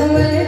away.